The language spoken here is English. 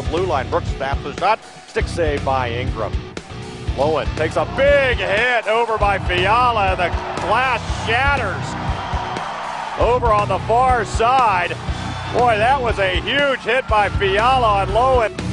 the blue line. Brooks snaps the shot. Stick save by Ingram. Loewen takes a big hit over by Fiala. The glass shatters over on the far side. Boy, that was a huge hit by Fiala and Loewen.